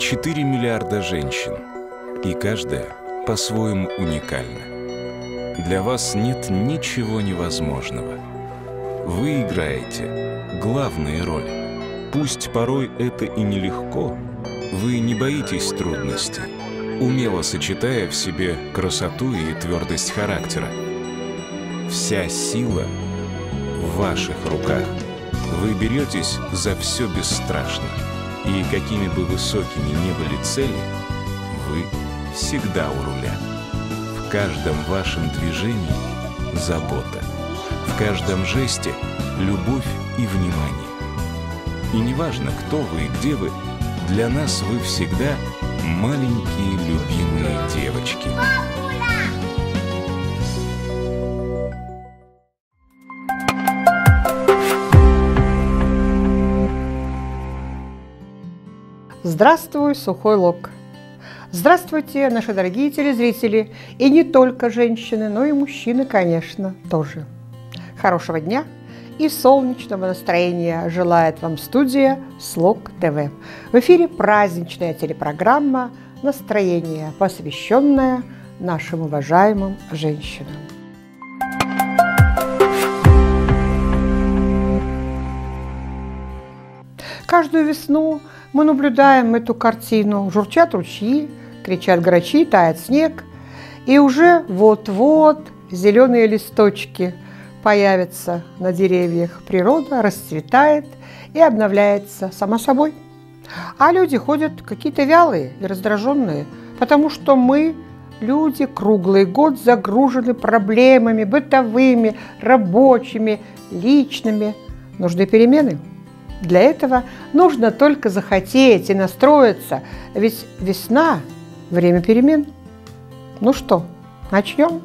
4 миллиарда женщин, и каждая по-своему уникальна. Для вас нет ничего невозможного. Вы играете главные роли. Пусть порой это и нелегко, вы не боитесь трудностей, умело сочетая в себе красоту и твердость характера. Вся сила в ваших руках. Вы беретесь за все бесстрашно. И какими бы высокими ни были цели, вы всегда у руля. В каждом вашем движении забота. В каждом жесте любовь и внимание. И неважно, кто вы и где вы, для нас вы всегда маленькие любимые девочки. Здравствуй, сухой лог! Здравствуйте, наши дорогие телезрители, и не только женщины, но и мужчины, конечно, тоже. Хорошего дня и солнечного настроения желает вам студия Слог ТВ. В эфире праздничная телепрограмма «Настроение», посвященная нашим уважаемым женщинам. Каждую весну мы наблюдаем эту картину. Журчат ручьи, кричат грачи, тает снег. И уже вот-вот зеленые листочки появятся на деревьях. Природа расцветает и обновляется сама собой. А люди ходят какие-то вялые и раздраженные, потому что мы, люди, круглый год загружены проблемами бытовыми, рабочими, личными. Нужны перемены – для этого нужно только захотеть и настроиться, ведь весна – время перемен. Ну что, начнем?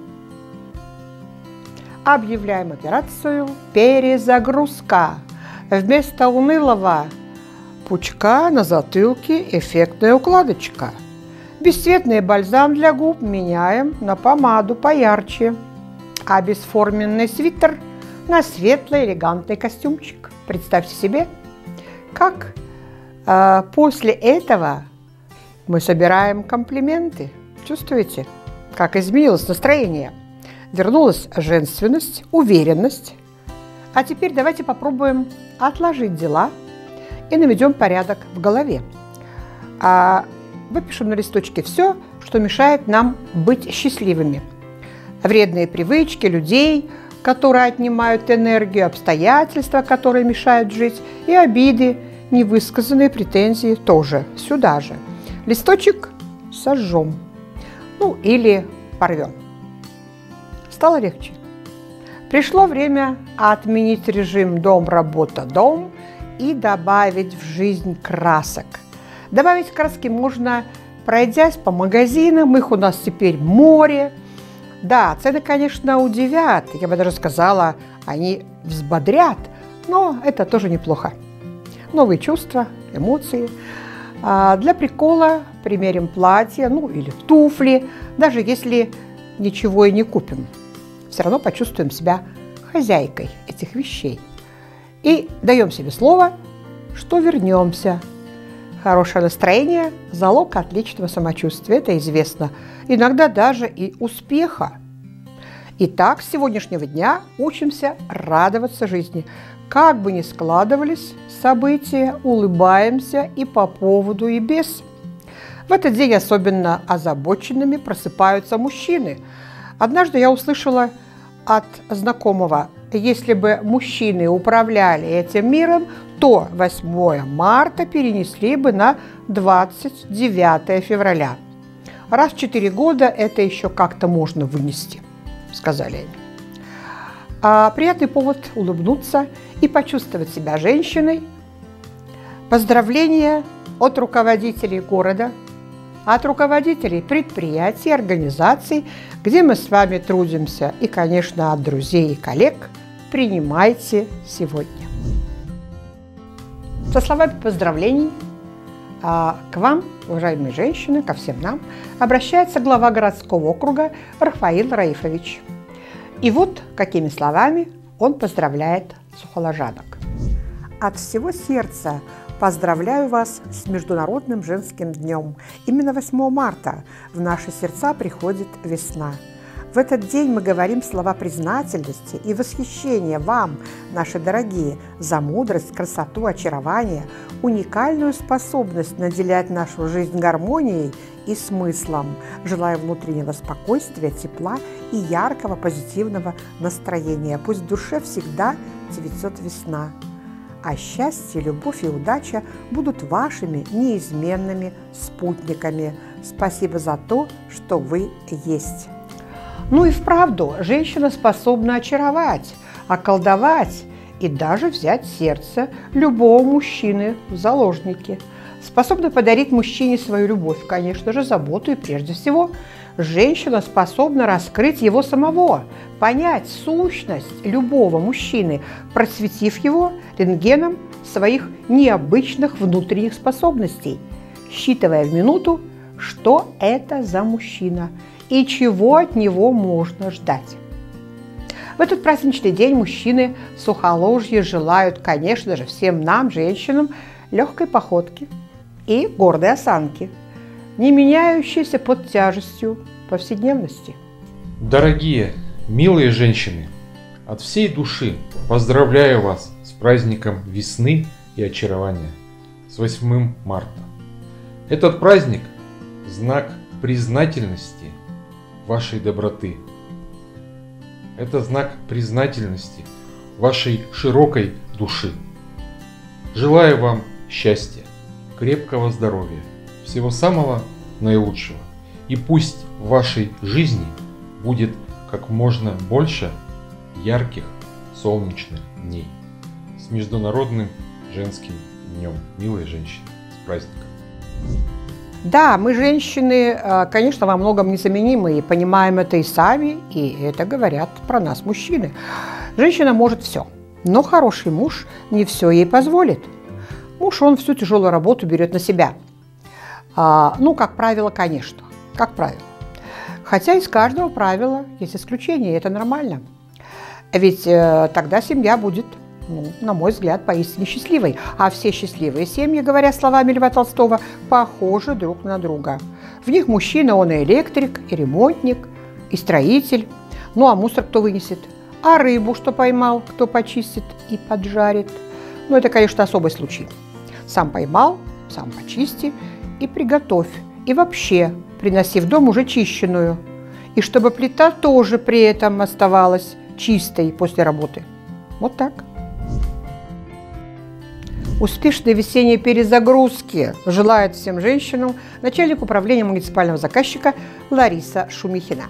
Объявляем операцию «Перезагрузка». Вместо унылого пучка на затылке эффектная укладочка. Бесцветный бальзам для губ меняем на помаду поярче, а бесформенный свитер на светлый элегантный костюмчик. Представьте себе – как э, после этого мы собираем комплименты. Чувствуете, как изменилось настроение? Вернулась женственность, уверенность. А теперь давайте попробуем отложить дела и наведем порядок в голове. А выпишем на листочке все, что мешает нам быть счастливыми. Вредные привычки людей – которые отнимают энергию, обстоятельства, которые мешают жить, и обиды, невысказанные претензии тоже сюда же. Листочек сожжем, ну или порвем. Стало легче. Пришло время отменить режим дом-работа-дом и добавить в жизнь красок. Добавить краски можно, пройдясь по магазинам, их у нас теперь море – да, цены, конечно, удивят, я бы даже сказала, они взбодрят, но это тоже неплохо. Новые чувства, эмоции. А для прикола примерим платье, ну или туфли, даже если ничего и не купим. Все равно почувствуем себя хозяйкой этих вещей. И даем себе слово, что вернемся. Хорошее настроение – залог отличного самочувствия, это известно – иногда даже и успеха. Итак, с сегодняшнего дня учимся радоваться жизни. Как бы ни складывались события, улыбаемся и по поводу, и без. В этот день особенно озабоченными просыпаются мужчины. Однажды я услышала от знакомого, если бы мужчины управляли этим миром, то 8 марта перенесли бы на 29 февраля. Раз в четыре года это еще как-то можно вынести, сказали они. А приятный повод улыбнуться и почувствовать себя женщиной. Поздравления от руководителей города, от руководителей предприятий, организаций, где мы с вами трудимся, и, конечно, от друзей и коллег. Принимайте сегодня. Со словами поздравлений а к вам, уважаемые женщины, ко всем нам, обращается глава городского округа Рафаил Раифович. И вот какими словами он поздравляет сухоложанок. От всего сердца Поздравляю вас с Международным женским днем. Именно 8 марта в наши сердца приходит весна. В этот день мы говорим слова признательности и восхищения вам, наши дорогие, за мудрость, красоту, очарование, уникальную способность наделять нашу жизнь гармонией и смыслом. Желаю внутреннего спокойствия, тепла и яркого позитивного настроения. Пусть в душе всегда цветет весна а счастье, любовь и удача будут вашими неизменными спутниками. Спасибо за то, что вы есть. Ну и вправду, женщина способна очаровать, околдовать и даже взять сердце любого мужчины в заложники. Способна подарить мужчине свою любовь, конечно же, заботу и прежде всего женщина способна раскрыть его самого, понять сущность любого мужчины, просветив его рентгеном своих необычных внутренних способностей, считывая в минуту, что это за мужчина и чего от него можно ждать. В этот праздничный день мужчины сухоложья желают, конечно же, всем нам, женщинам, легкой походки и гордой осанки – не меняющийся под тяжестью повседневности. Дорогие, милые женщины, от всей души поздравляю вас с праздником весны и очарования, с 8 марта. Этот праздник – знак признательности вашей доброты. Это знак признательности вашей широкой души. Желаю вам счастья, крепкого здоровья – всего самого наилучшего. И пусть в вашей жизни будет как можно больше ярких солнечных дней. С Международным женским днем. Милые женщины, с праздником. Да, мы женщины, э, конечно, во многом незаменимы, и понимаем это и сами, и это говорят про нас мужчины. Женщина может все, но хороший муж не все ей позволит. Муж, он всю тяжелую работу берет на себя – а, ну, как правило, конечно, как правило. Хотя из каждого правила есть исключение, и это нормально. Ведь э, тогда семья будет, ну, на мой взгляд, поистине счастливой. А все счастливые семьи, говоря словами Льва Толстого, похожи друг на друга. В них мужчина, он и электрик, и ремонтник, и строитель. Ну, а мусор кто вынесет? А рыбу, что поймал, кто почистит и поджарит? Ну, это, конечно, особый случай. Сам поймал, сам почисти – и приготовь, и вообще приноси в дом уже чищенную, и чтобы плита тоже при этом оставалась чистой после работы. Вот так. Успешной весенней перезагрузки желает всем женщинам начальник управления муниципального заказчика Лариса Шумихина.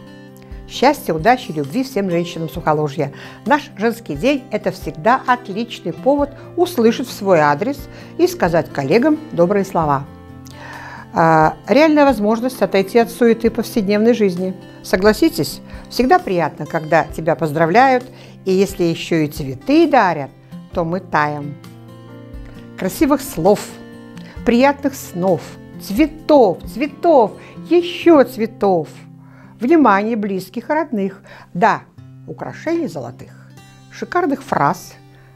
Счастья, удачи, любви всем женщинам Сухоложья. Наш женский день – это всегда отличный повод услышать в свой адрес и сказать коллегам добрые слова – а, реальная возможность отойти от суеты повседневной жизни. Согласитесь, всегда приятно, когда тебя поздравляют, и если еще и цветы дарят, то мы таем. Красивых слов, приятных снов, цветов, цветов, еще цветов, внимание близких и родных, да, украшений золотых, шикарных фраз,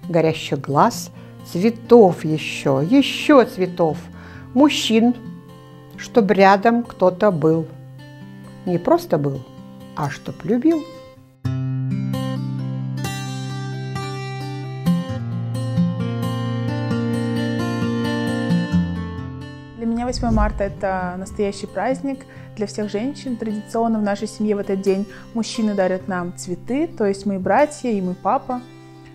горящих глаз, цветов еще, еще цветов, мужчин, чтобы рядом кто-то был. Не просто был, а чтоб любил. 8 марта – это настоящий праздник для всех женщин. Традиционно в нашей семье в этот день мужчины дарят нам цветы, то есть мои братья и мой папа.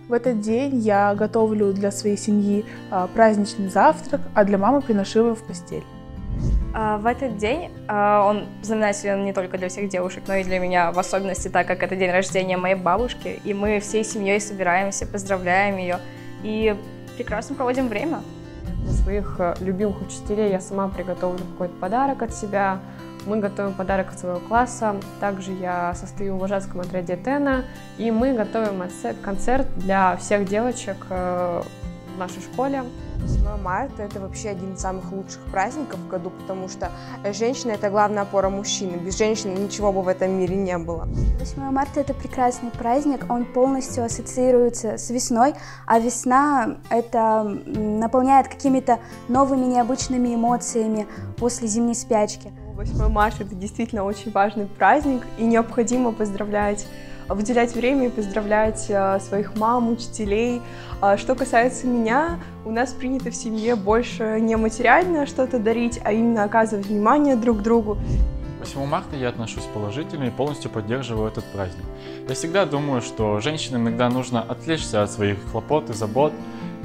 В этот день я готовлю для своей семьи а, праздничный завтрак, а для мамы приношу его в постель. А, в этот день а, он знаменателен не только для всех девушек, но и для меня в особенности, так как это день рождения моей бабушки, и мы всей семьей собираемся, поздравляем ее и прекрасно проводим время. Для своих э, любимых учителей я сама приготовлю какой-то подарок от себя. Мы готовим подарок от своего класса. Также я состою в вожатском отряде Тена, и мы готовим концерт для всех девочек э, в нашей школе. 8 марта – это вообще один из самых лучших праздников в году, потому что женщина – это главная опора мужчины. Без женщины ничего бы в этом мире не было. 8 марта – это прекрасный праздник, он полностью ассоциируется с весной, а весна – это наполняет какими-то новыми необычными эмоциями после зимней спячки. 8 марта – это действительно очень важный праздник, и необходимо поздравлять выделять время и поздравлять э, своих мам, учителей. А что касается меня, у нас принято в семье больше не материально что-то дарить, а именно оказывать внимание друг другу. 8 марта я отношусь положительно и полностью поддерживаю этот праздник. Я всегда думаю, что женщинам иногда нужно отвлечься от своих хлопот и забот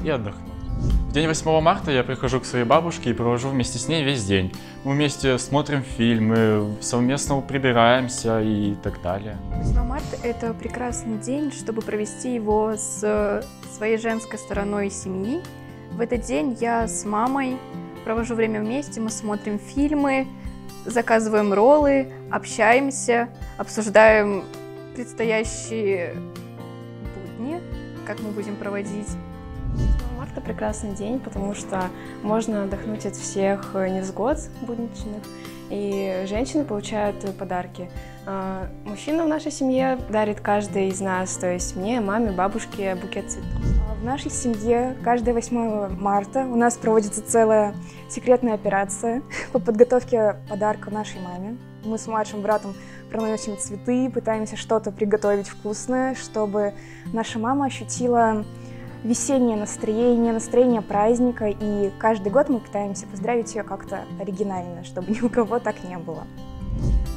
и отдохнуть. В день 8 марта я прихожу к своей бабушке и провожу вместе с ней весь день. Мы вместе смотрим фильмы, совместно прибираемся и так далее. 8 марта – это прекрасный день, чтобы провести его с своей женской стороной семьи. В этот день я с мамой провожу время вместе, мы смотрим фильмы, заказываем роллы, общаемся, обсуждаем предстоящие будни, как мы будем проводить марта прекрасный день, потому что можно отдохнуть от всех невзгод будничных, и женщины получают подарки. А, мужчина в нашей семье дарит каждый из нас, то есть мне, маме, бабушке букет цветов. А в нашей семье каждое 8 марта у нас проводится целая секретная операция по подготовке подарка нашей маме. Мы с младшим братом проносим цветы, пытаемся что-то приготовить вкусное, чтобы наша мама ощутила весеннее настроение, настроение праздника, и каждый год мы пытаемся поздравить ее как-то оригинально, чтобы ни у кого так не было.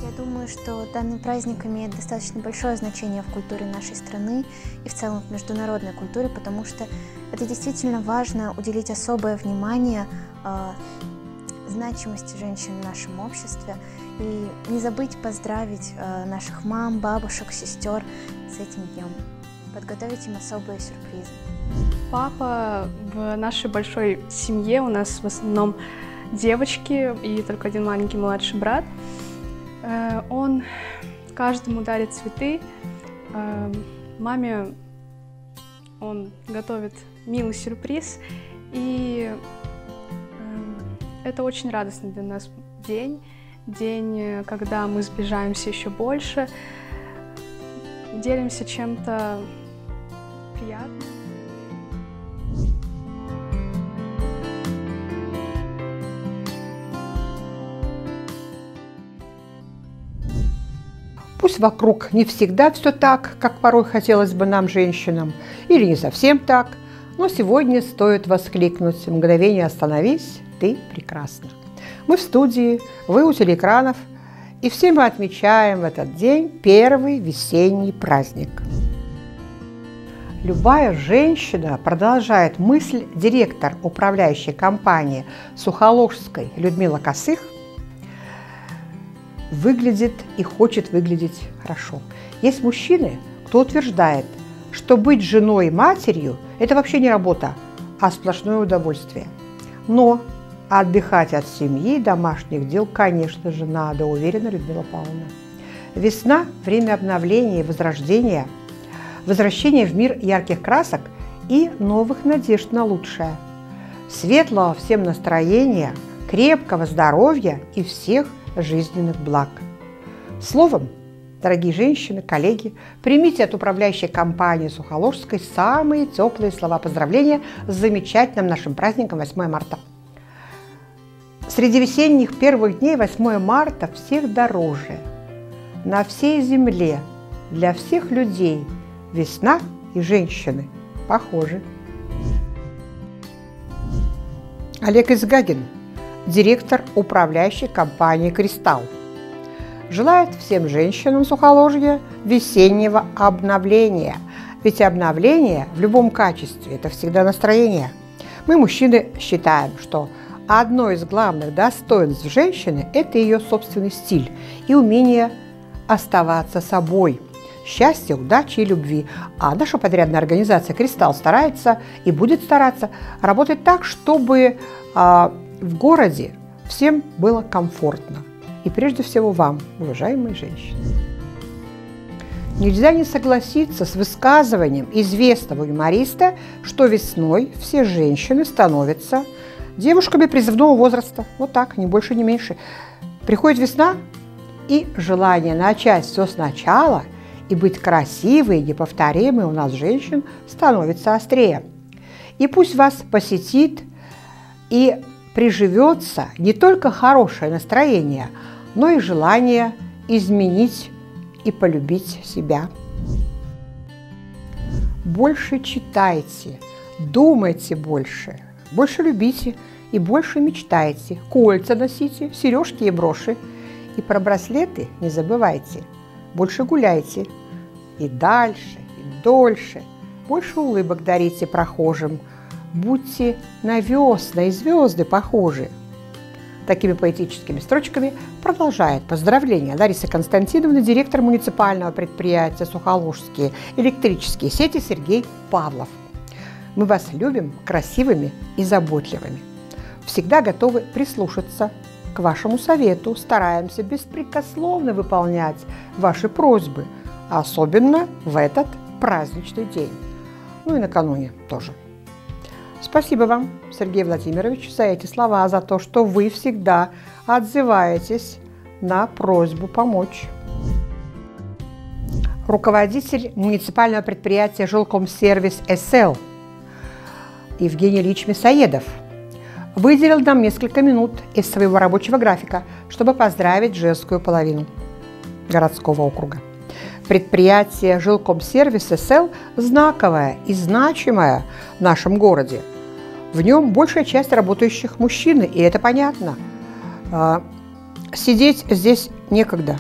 Я думаю, что данный праздник имеет достаточно большое значение в культуре нашей страны и в целом в международной культуре, потому что это действительно важно уделить особое внимание э, значимости женщин в нашем обществе и не забыть поздравить э, наших мам, бабушек, сестер с этим днем, подготовить им особые сюрпризы. Папа в нашей большой семье, у нас в основном девочки и только один маленький младший брат. Э, он каждому дарит цветы. Э, маме он готовит милый сюрприз. И э, это очень радостный для нас день. День, когда мы сближаемся еще больше, делимся чем-то приятным. Пусть вокруг не всегда все так, как порой хотелось бы нам, женщинам, или не совсем так, но сегодня стоит воскликнуть «Мгновение остановись, ты прекрасна». Мы в студии, вы у телеэкранов, и все мы отмечаем в этот день первый весенний праздник. Любая женщина, продолжает мысль директор управляющей компании Сухоложской Людмила Косых, выглядит и хочет выглядеть хорошо. Есть мужчины, кто утверждает, что быть женой и матерью – это вообще не работа, а сплошное удовольствие. Но отдыхать от семьи и домашних дел, конечно же, надо, уверена Людмила Павловна. Весна – время обновления и возрождения, возвращения в мир ярких красок и новых надежд на лучшее. Светлого всем настроения, крепкого здоровья и всех – жизненных благ. Словом, дорогие женщины, коллеги, примите от управляющей компании Сухоложской самые теплые слова поздравления с замечательным нашим праздником 8 марта. Среди весенних первых дней 8 марта всех дороже. На всей земле, для всех людей весна и женщины похожи. Олег Изгагин – директор управляющей компании «Кристалл». Желает всем женщинам Сухоложья весеннего обновления. Ведь обновление в любом качестве – это всегда настроение. Мы, мужчины, считаем, что одно из главных достоинств женщины – это ее собственный стиль и умение оставаться собой – счастья, удачи и любви. А наша подрядная организация «Кристалл» старается и будет стараться работать так, чтобы а, в городе всем было комфортно. И прежде всего вам, уважаемые женщины. нельзя не согласиться с высказыванием известного юмориста, что весной все женщины становятся девушками призывного возраста. Вот так, ни больше, ни меньше. Приходит весна, и желание начать все сначала и быть красивой и неповторимой у нас, женщин, становится острее. И пусть вас посетит и приживется не только хорошее настроение, но и желание изменить и полюбить себя. Больше читайте, думайте больше, больше любите и больше мечтайте. Кольца носите, сережки и броши. И про браслеты не забывайте. Больше гуляйте. И дальше, и дольше. Больше улыбок дарите прохожим. Будьте на весна и звезды похожи. Такими поэтическими строчками продолжает поздравления Лариса Константиновна, директор муниципального предприятия «Сухоложские электрические сети» Сергей Павлов. Мы вас любим красивыми и заботливыми. Всегда готовы прислушаться к вашему совету, стараемся беспрекословно выполнять ваши просьбы, особенно в этот праздничный день. Ну и накануне тоже. Спасибо вам, Сергей Владимирович, за эти слова, за то, что вы всегда отзываетесь на просьбу помочь. Руководитель муниципального предприятия «Жилкомсервис СЛ» Евгений Ильич Мясоедов выделил нам несколько минут из своего рабочего графика, чтобы поздравить женскую половину городского округа. Предприятие «Жилкомсервис СЛ» знаковое и значимое в нашем городе – в нем большая часть работающих мужчины, и это понятно. А, сидеть здесь некогда.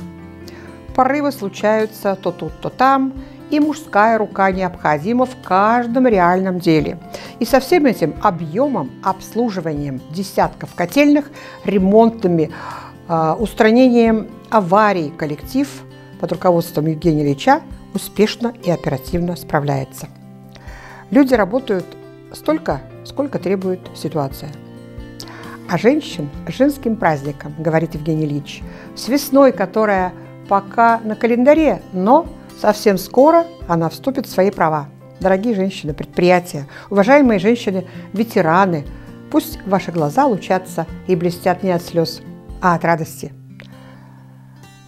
Порывы случаются то тут, то там, и мужская рука необходима в каждом реальном деле. И со всем этим объемом, обслуживанием десятков котельных, ремонтами, а, устранением аварий коллектив под руководством Евгения Ильича успешно и оперативно справляется. Люди работают столько, сколько требует ситуация. А женщин женским праздником, говорит Евгений Ильич, с весной, которая пока на календаре, но совсем скоро она вступит в свои права. Дорогие женщины, предприятия, уважаемые женщины, ветераны, пусть ваши глаза лучатся и блестят не от слез, а от радости.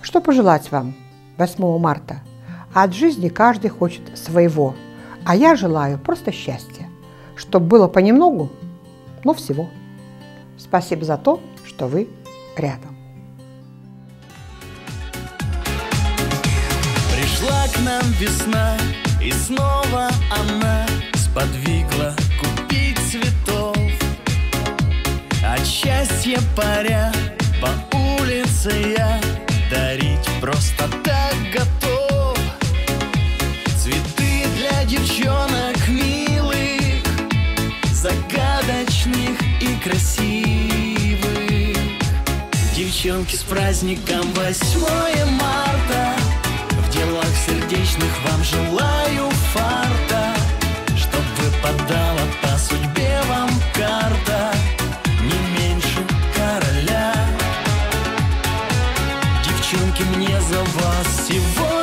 Что пожелать вам 8 марта? от жизни каждый хочет своего, а я желаю просто счастья чтобы было понемногу, но всего. Спасибо за то, что вы рядом. Пришла к нам весна, и снова она сподвигла купить цветов. От счастья паря по улице я дарить просто так готов. Цветы для девчонок загадочных и красивых. Девчонки с праздником 8 марта. В делах сердечных вам желаю фарта. Чтоб выпадала по судьбе вам карта. Не меньше короля. Девчонки, мне за вас сегодня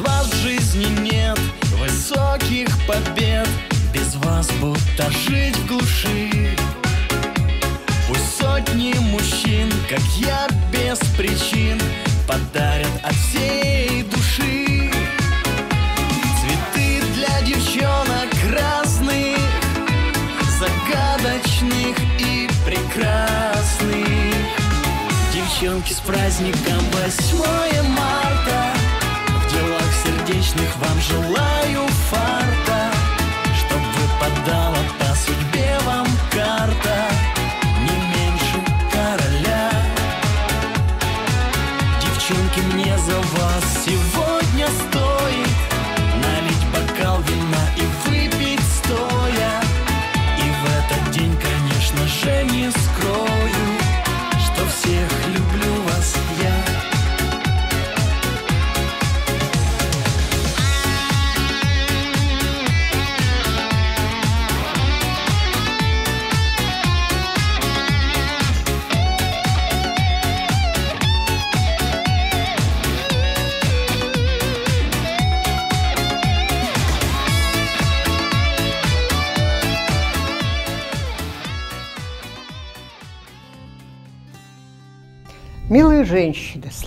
вас в жизни нет высоких побед, без вас будто жить в глуши. Пусть сотни мужчин, как я, без причин, подарят от всей души. Цветы для девчонок разные загадочных и прекрасных Девчонки с праздником 8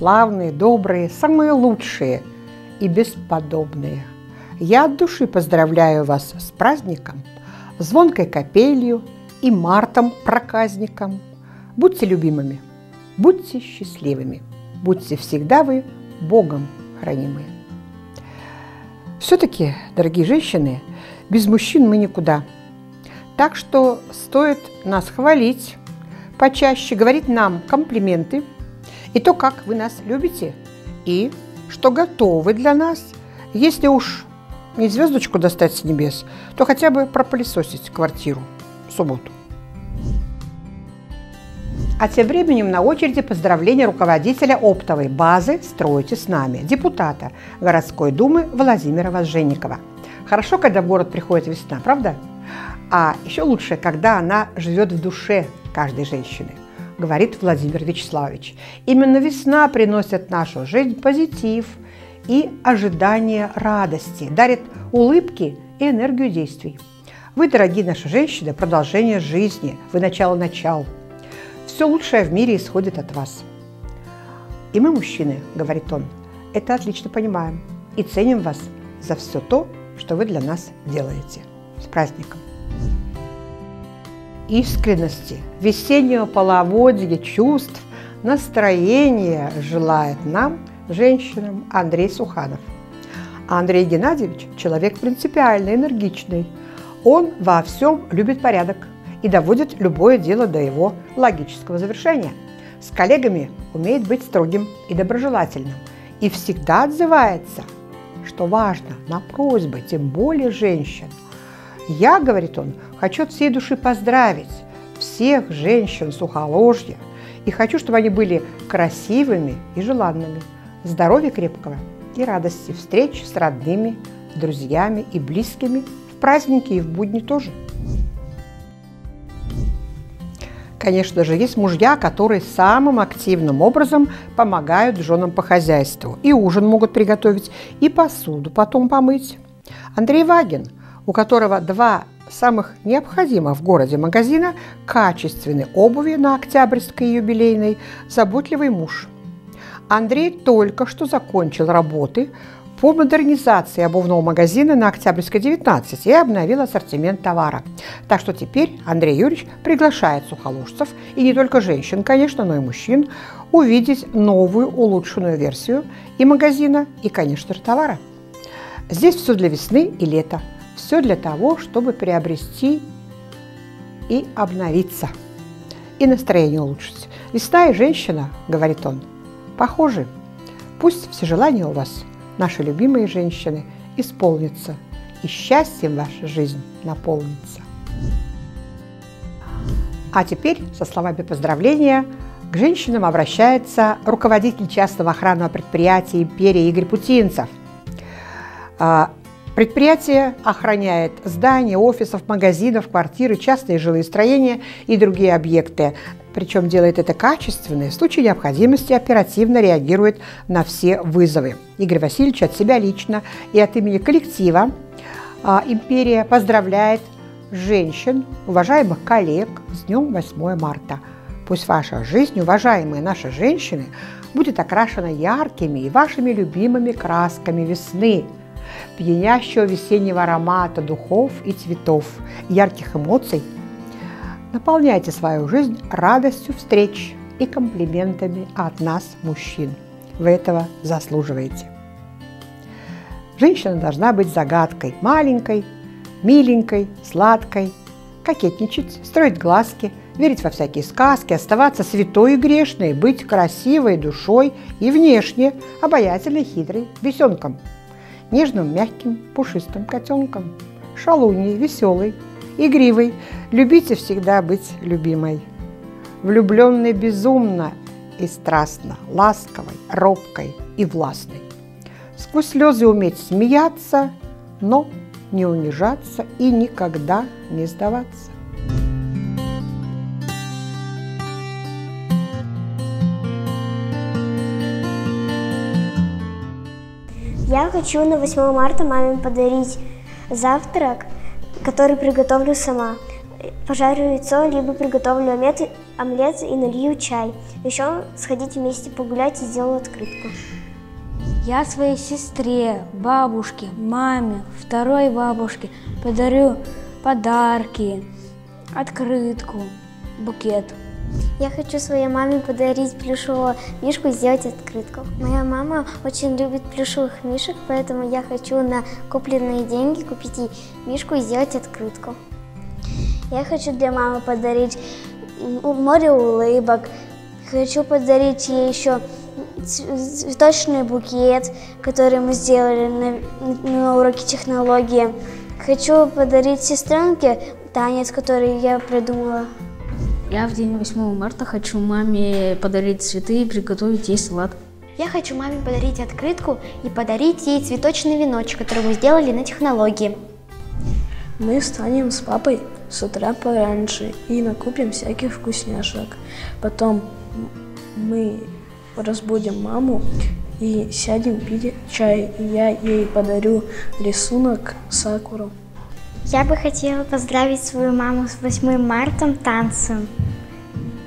славные, добрые, самые лучшие и бесподобные. Я от души поздравляю вас с праздником, звонкой капелью и мартом проказником. Будьте любимыми, будьте счастливыми, будьте всегда вы Богом хранимые. Все-таки, дорогие женщины, без мужчин мы никуда. Так что стоит нас хвалить, почаще говорить нам комплименты и то, как вы нас любите, и что готовы для нас, если уж не звездочку достать с небес, то хотя бы пропылесосить квартиру в субботу. А тем временем на очереди поздравления руководителя оптовой базы «Стройте с нами», депутата городской думы Владимира Возженникова. Хорошо, когда в город приходит весна, правда? А еще лучше, когда она живет в душе каждой женщины, говорит Владимир Вячеславович. Именно весна приносит в нашу жизнь позитив и ожидание радости, дарит улыбки и энергию действий. Вы, дорогие наши женщины, продолжение жизни, вы начало начал. Все лучшее в мире исходит от вас. И мы, мужчины, говорит он, это отлично понимаем и ценим вас за все то, что вы для нас делаете. С праздником! Искренности, весеннего половодья чувств, настроения желает нам, женщинам, Андрей Суханов. Андрей Геннадьевич – человек принципиальный, энергичный. Он во всем любит порядок и доводит любое дело до его логического завершения. С коллегами умеет быть строгим и доброжелательным и всегда отзывается – что важно, на просьбы, тем более женщин. Я, говорит он, хочу от всей души поздравить всех женщин сухоложья и хочу, чтобы они были красивыми и желанными, здоровья крепкого и радости встреч с родными, друзьями и близкими в праздники и в будни тоже – Конечно же, есть мужья, которые самым активным образом помогают женам по хозяйству. И ужин могут приготовить, и посуду потом помыть. Андрей Вагин, у которого два самых необходимых в городе магазина качественной обуви на Октябрьской юбилейной, заботливый муж. Андрей только что закончил работы по модернизации обувного магазина на Октябрьской 19 и обновил ассортимент товара. Так что теперь Андрей Юрьевич приглашает сухолужцев, и не только женщин, конечно, но и мужчин, увидеть новую улучшенную версию и магазина, и, конечно же, товара. Здесь все для весны и лета. Все для того, чтобы приобрести и обновиться. И настроение улучшить. Весна женщина, говорит он, похожи. Пусть все желания у вас – наши любимые женщины, исполнится, и счастьем ваша жизнь наполнится. А теперь со словами поздравления к женщинам обращается руководитель частного охранного предприятия «Империя» Игорь Путинцев. Предприятие охраняет здания, офисов, магазинов, квартиры, частные жилые строения и другие объекты причем делает это качественно и в случае необходимости оперативно реагирует на все вызовы. Игорь Васильевич от себя лично и от имени коллектива а, «Империя» поздравляет женщин, уважаемых коллег с днем 8 марта. Пусть ваша жизнь, уважаемые наши женщины, будет окрашена яркими и вашими любимыми красками весны, пьянящего весеннего аромата духов и цветов, ярких эмоций – Наполняйте свою жизнь радостью встреч и комплиментами от нас, мужчин. Вы этого заслуживаете. Женщина должна быть загадкой, маленькой, миленькой, сладкой, кокетничать, строить глазки, верить во всякие сказки, оставаться святой и грешной, быть красивой душой и внешне обаятельной, хитрой бесенком, нежным, мягким, пушистым котенком, шалуньей, веселой, игривой, любите всегда быть любимой. Влюбленной безумно и страстно, ласковой, робкой и властной. Сквозь слезы уметь смеяться, но не унижаться и никогда не сдаваться. Я хочу на 8 марта маме подарить завтрак который приготовлю сама. пожарю яйцо, либо приготовлю омлет, омлет и налью чай. Еще сходить вместе погулять и сделаю открытку. Я своей сестре, бабушке, маме, второй бабушке подарю подарки, открытку, букет. Я хочу своей маме подарить плюшевого мишку и сделать открытку. Моя мама очень любит плюшевых мишек, поэтому я хочу на купленные деньги купить ей мишку и сделать открытку. Я хочу для мамы подарить море улыбок. Хочу подарить ей еще цветочный букет, который мы сделали на, на уроке технологии. Хочу подарить сестренке танец, который я придумала. Я в день 8 марта хочу маме подарить цветы и приготовить ей салат. Я хочу маме подарить открытку и подарить ей цветочный веночек, который мы сделали на технологии. Мы встанем с папой с утра пораньше и накупим всяких вкусняшек. Потом мы разбудим маму и сядем пить чай. И я ей подарю рисунок сакуру. Я бы хотела поздравить свою маму с 8 марта танцем.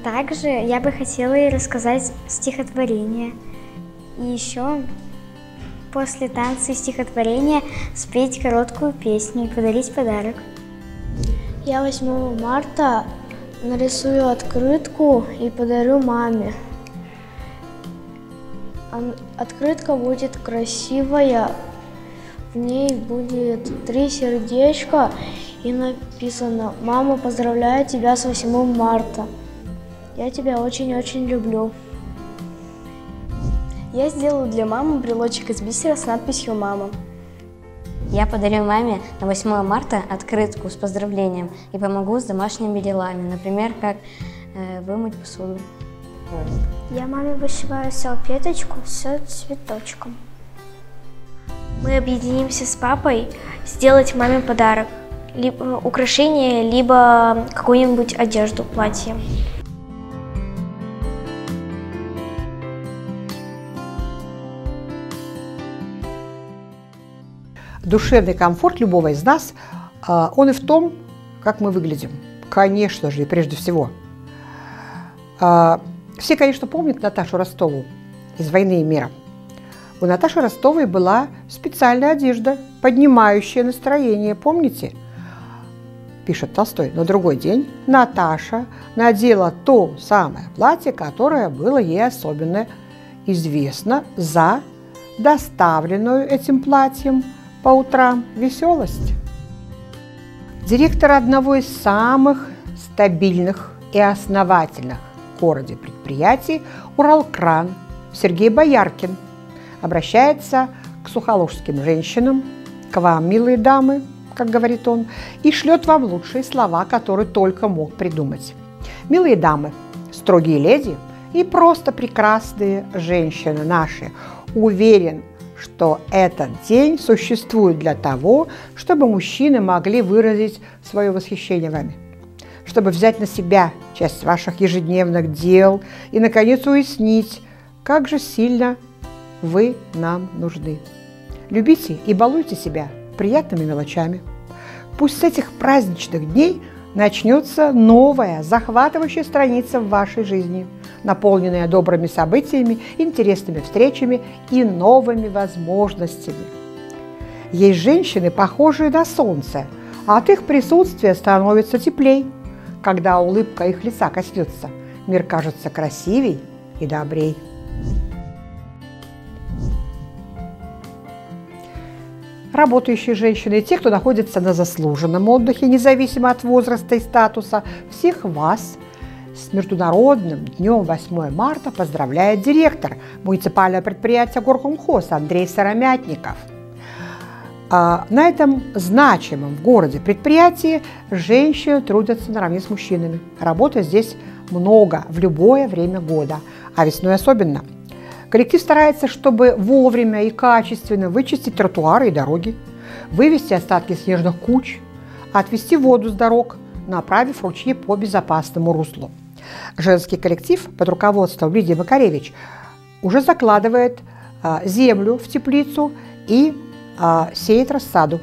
Также я бы хотела ей рассказать стихотворение. И еще после танца и стихотворения спеть короткую песню и подарить подарок. Я 8 марта нарисую открытку и подарю маме. Открытка будет красивая, в ней будет три сердечка и написано «Мама, поздравляю тебя с 8 марта. Я тебя очень-очень люблю». Я сделаю для мамы брелочек из бисера с надписью «Мама». Я подарю маме на 8 марта открытку с поздравлением и помогу с домашними делами, например, как э, вымыть посуду. Я маме вышиваю салфеточку с цветочком. Мы объединимся с папой сделать маме подарок. Либо украшение, либо какую-нибудь одежду, платье. Душевный комфорт любого из нас, а, он и в том, как мы выглядим. Конечно же, и прежде всего. А, все, конечно, помнят Наташу Ростову из «Войны и мира». У Наташи Ростовой была специальная одежда, поднимающая настроение, помните? Пишет Толстой. На другой день Наташа надела то самое платье, которое было ей особенно известно за доставленную этим платьем по утрам веселость. Директор одного из самых стабильных и основательных в городе предприятий «Уралкран» Сергей Бояркин – обращается к сухоложским женщинам, к вам, милые дамы, как говорит он, и шлет вам лучшие слова, которые только мог придумать. Милые дамы, строгие леди и просто прекрасные женщины наши, уверен, что этот день существует для того, чтобы мужчины могли выразить свое восхищение вами, чтобы взять на себя часть ваших ежедневных дел и, наконец, уяснить, как же сильно вы нам нужны. Любите и балуйте себя приятными мелочами. Пусть с этих праздничных дней начнется новая, захватывающая страница в вашей жизни, наполненная добрыми событиями, интересными встречами и новыми возможностями. Есть женщины, похожие на солнце, а от их присутствия становится теплей. Когда улыбка их лица коснется, мир кажется красивей и добрей. Работающие женщины и те, кто находится на заслуженном отдыхе, независимо от возраста и статуса, всех вас с Международным днем 8 марта поздравляет директор муниципального предприятия Горкомхоз Андрей Сыромятников. А, на этом значимом в городе предприятии женщины трудятся наравне с мужчинами. Работы здесь много в любое время года, а весной особенно – Коллектив старается, чтобы вовремя и качественно вычистить тротуары и дороги, вывести остатки снежных куч, отвести воду с дорог, направив ручьи по безопасному руслу. Женский коллектив под руководством Лидии Макаревич уже закладывает а, землю в теплицу и а, сеет рассаду.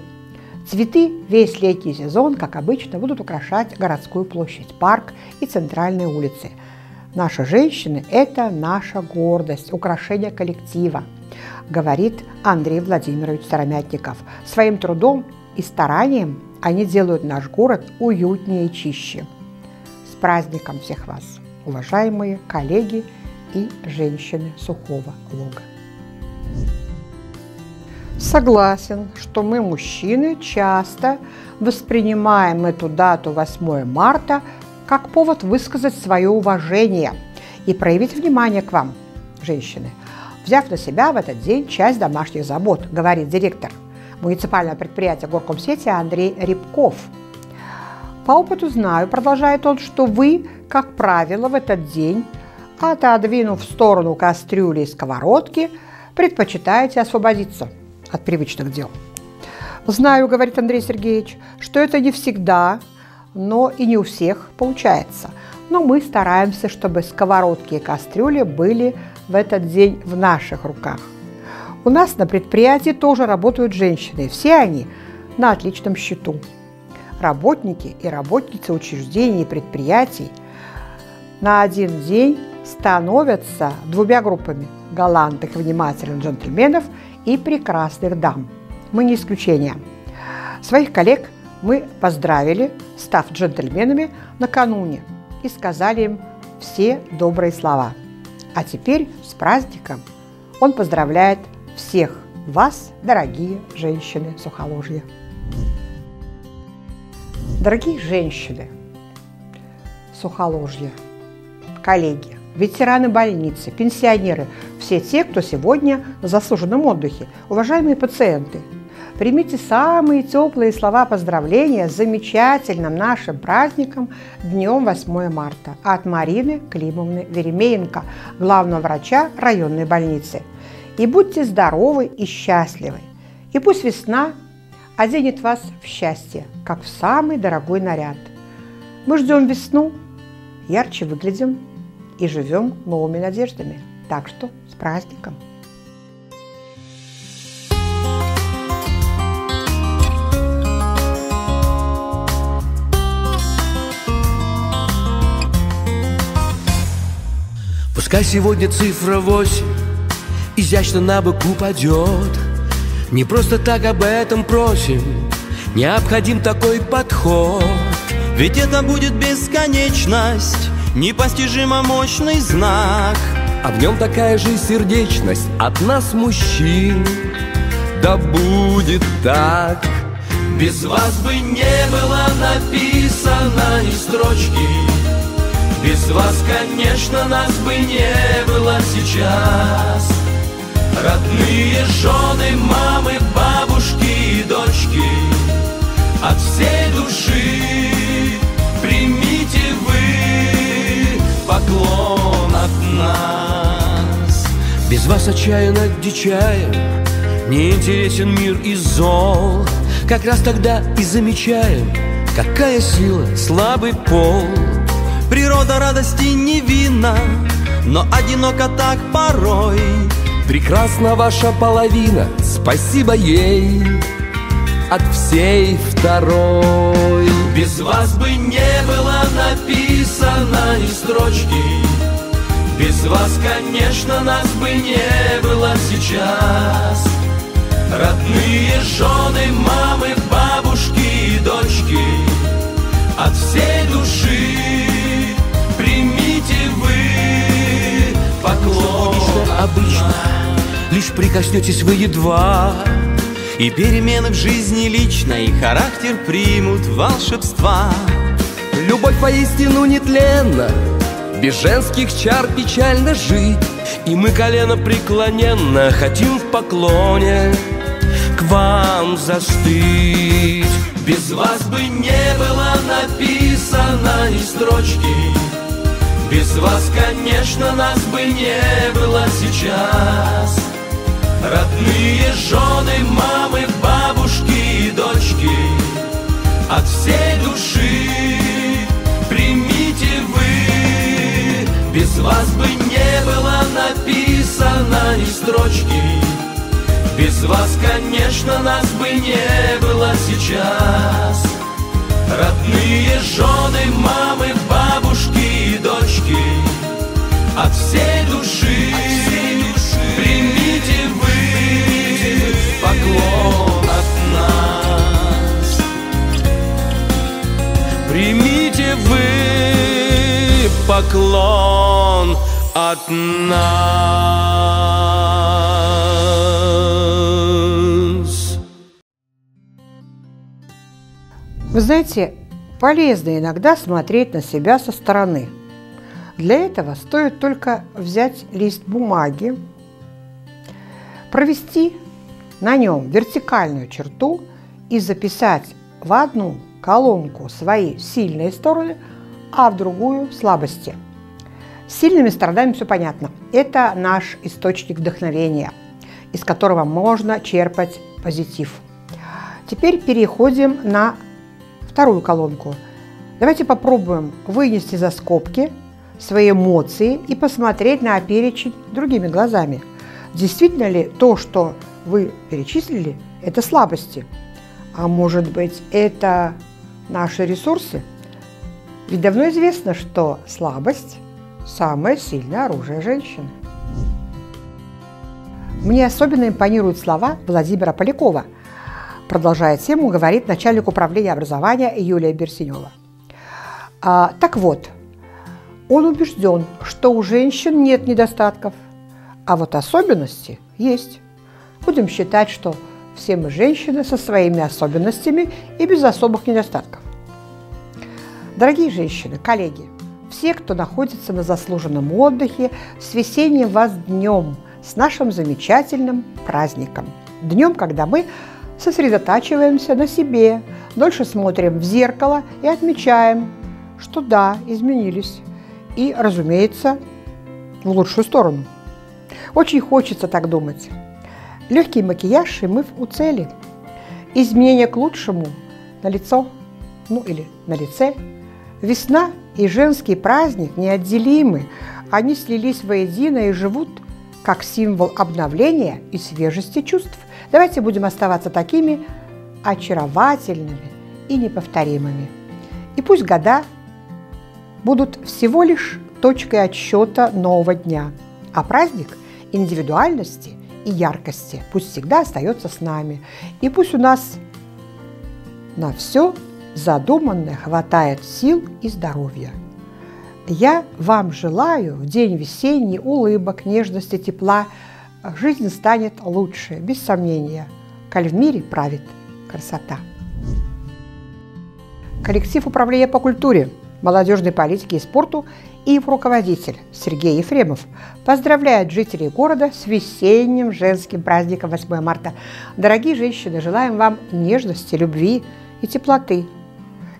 Цветы весь летний сезон, как обычно, будут украшать городскую площадь, парк и центральные улицы. Наши женщины – это наша гордость, украшение коллектива, говорит Андрей Владимирович Старомятников. Своим трудом и старанием они делают наш город уютнее и чище. С праздником всех вас, уважаемые коллеги и женщины Сухого Лога. Согласен, что мы, мужчины, часто воспринимаем эту дату 8 марта как повод высказать свое уважение и проявить внимание к вам, женщины, взяв на себя в этот день часть домашних забот, говорит директор муниципального предприятия Горкомсети Андрей Рябков. По опыту знаю, продолжает он, что вы, как правило, в этот день, отодвинув в сторону кастрюли и сковородки, предпочитаете освободиться – от привычных дел. Знаю, говорит Андрей Сергеевич, что это не всегда, но и не у всех получается. Но мы стараемся, чтобы сковородки и кастрюли были в этот день в наших руках. У нас на предприятии тоже работают женщины, все они на отличном счету. Работники и работницы учреждений и предприятий на один день становятся двумя группами – галантных, внимательных джентльменов и прекрасных дам. Мы не исключение. Своих коллег мы поздравили, став джентльменами накануне, и сказали им все добрые слова. А теперь с праздником он поздравляет всех вас, дорогие женщины Сухоложья. Дорогие женщины Сухоложья, коллеги, ветераны больницы, пенсионеры, все те, кто сегодня на заслуженном отдыхе, уважаемые пациенты. Примите самые теплые слова поздравления с замечательным нашим праздником Днем 8 марта от Марины Климовны Веремеенко, главного врача районной больницы. И будьте здоровы и счастливы. И пусть весна оденет вас в счастье, как в самый дорогой наряд. Мы ждем весну, ярче выглядим, и живем новыми надеждами. Так что с праздником! Пускай сегодня цифра 8 изящно на бок упадет Не просто так об этом просим, необходим такой подход. Ведь это будет бесконечность непостижимо мощный знак. А в нем такая же сердечность от нас, мужчин. Да будет так. Без вас бы не было написано ни строчки Без вас, конечно, нас бы не было сейчас. Родные жены, мамы, бабушки и дочки От всей души примите вы поклон от нас. Без вас отчаянно дичаем Не интересен мир и зол. Как раз тогда и замечаем Какая сила, слабый пол Природа радости невинна Но одиноко так порой. Прекрасна ваша половина Спасибо ей от всей второй. Без вас бы не было написано ни строчки. Без вас, конечно, нас бы не было сейчас. Родные жены, мамы, бабушки и дочки От всей души лишь прикоснетесь вы едва. И перемены в жизни личной характер примут волшебства. Любовь поистину нетленна Без женских чар печально жить. И мы колено преклоненно Хотим в поклоне К вам застыть. Без вас бы не было написано ни строчки. Без вас, конечно, нас бы не было сейчас Родные жены, мамы, бабушки и дочки От всей души примите вы. Без вас бы не было написано ни строчки. Без вас, конечно, нас бы не было сейчас. Родные жены, мамы, бабушки и дочки От всей души, поклон от нас Вы знаете, полезно иногда смотреть на себя со стороны. Для этого стоит только взять лист бумаги, провести на нем вертикальную черту и записать в одну колонку свои сильные стороны, а в другую слабости. С сильными сторонами все понятно. Это наш источник вдохновения, из которого можно черпать позитив. Теперь переходим на вторую колонку. Давайте попробуем вынести за скобки свои эмоции и посмотреть на перечень другими глазами. Действительно ли то, что вы перечислили, это слабости? А может быть, это наши ресурсы? Ведь давно известно, что слабость – самое сильное оружие женщины. Мне особенно импонируют слова Владимира Полякова – продолжая тему, говорит начальник управления образования Юлия Берсенева. А, так вот, он убежден, что у женщин нет недостатков, а вот особенности есть. Будем считать, что все мы женщины со своими особенностями и без особых недостатков. Дорогие женщины, коллеги, все, кто находится на заслуженном отдыхе, с весенним вас днем, с нашим замечательным праздником. Днем, когда мы сосредотачиваемся на себе, дольше смотрим в зеркало и отмечаем, что да, изменились. И, разумеется, в лучшую сторону. Очень хочется так думать. Легкий макияж и мы у цели. Изменение к лучшему на лицо, ну или на лице. Весна и женский праздник неотделимы. Они слились воедино и живут как символ обновления и свежести чувств – Давайте будем оставаться такими очаровательными и неповторимыми. И пусть года будут всего лишь точкой отсчета нового дня, а праздник индивидуальности и яркости пусть всегда остается с нами. И пусть у нас на все задуманное хватает сил и здоровья. Я вам желаю в день весенний улыбок, нежности, тепла, жизнь станет лучше, без сомнения, коль в мире правит красота. Коллектив управления по культуре, молодежной политике и спорту и его руководитель Сергей Ефремов поздравляет жителей города с весенним женским праздником 8 марта. Дорогие женщины, желаем вам нежности, любви и теплоты,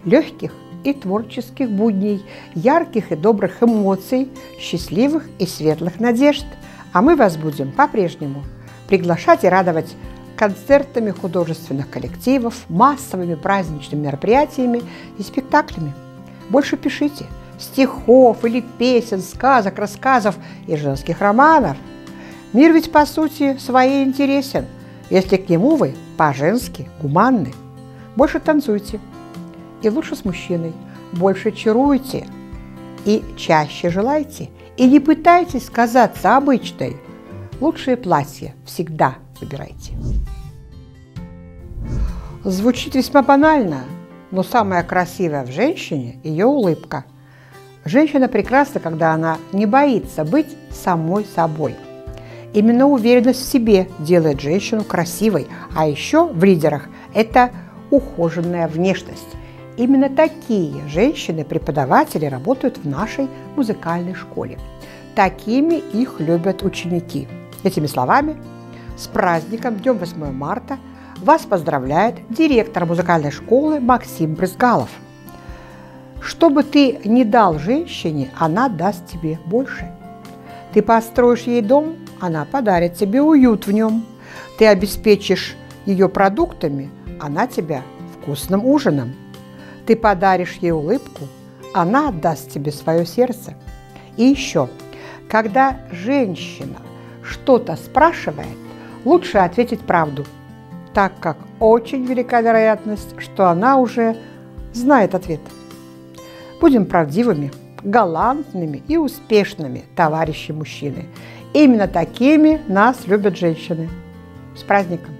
легких и творческих будней, ярких и добрых эмоций, счастливых и светлых надежд – а мы вас будем по-прежнему приглашать и радовать концертами художественных коллективов, массовыми праздничными мероприятиями и спектаклями. Больше пишите стихов или песен, сказок, рассказов и женских романов. Мир ведь по сути своей интересен, если к нему вы по-женски гуманны. Больше танцуйте и лучше с мужчиной, больше чаруйте и чаще желайте – и не пытайтесь казаться обычной. Лучшее платье всегда выбирайте. Звучит весьма банально, но самое красивое в женщине – ее улыбка. Женщина прекрасна, когда она не боится быть самой собой. Именно уверенность в себе делает женщину красивой, а еще в лидерах – это ухоженная внешность. Именно такие женщины-преподаватели работают в нашей музыкальной школе. Такими их любят ученики. Этими словами с праздником Днем 8 марта вас поздравляет директор музыкальной школы Максим Брызгалов. Что бы ты ни дал женщине, она даст тебе больше. Ты построишь ей дом, она подарит тебе уют в нем. Ты обеспечишь ее продуктами, она тебя вкусным ужином. Ты подаришь ей улыбку, она отдаст тебе свое сердце. И еще, когда женщина что-то спрашивает, лучше ответить правду, так как очень велика вероятность, что она уже знает ответ. Будем правдивыми, галантными и успешными, товарищи мужчины. Именно такими нас любят женщины. С праздником!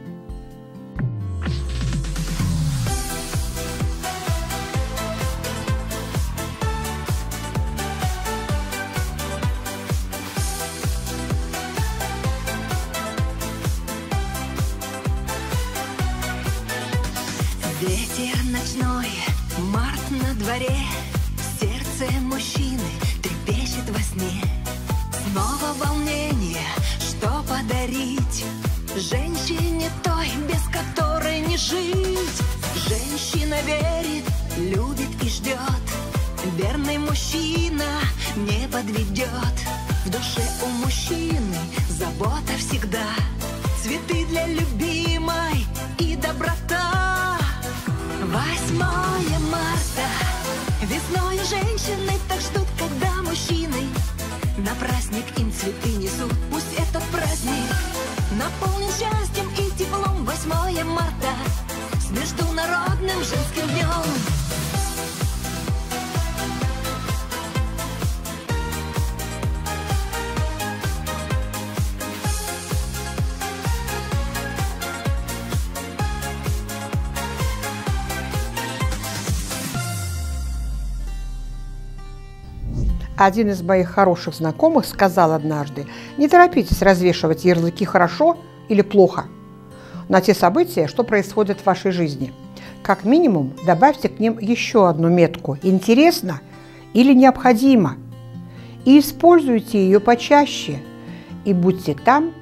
Один из моих хороших знакомых сказал однажды, не торопитесь развешивать ярлыки «хорошо» или «плохо» на те события, что происходят в вашей жизни. Как минимум, добавьте к ним еще одну метку «интересно» или «необходимо» и используйте ее почаще, и будьте там,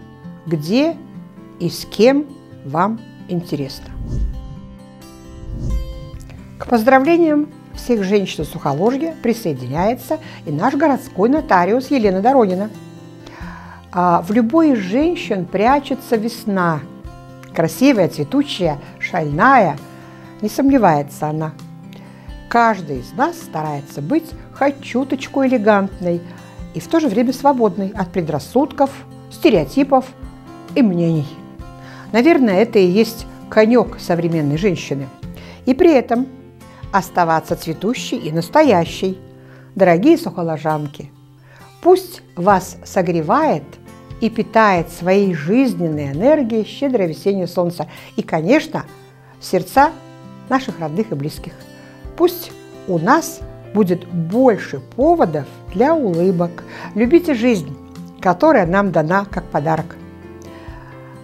где и с кем вам интересно. К поздравлениям всех женщин Сухоложья присоединяется и наш городской нотариус Елена Доронина. А в любой из женщин прячется весна. Красивая, цветущая, шальная. Не сомневается она. Каждый из нас старается быть хоть чуточку элегантной и в то же время свободной от предрассудков, стереотипов и мнений. Наверное, это и есть конек современной женщины. И при этом оставаться цветущей и настоящей. Дорогие сухоложанки, пусть вас согревает и питает своей жизненной энергией щедрое весеннее солнце. И, конечно, сердца наших родных и близких. Пусть у нас будет больше поводов для улыбок. Любите жизнь, которая нам дана как подарок.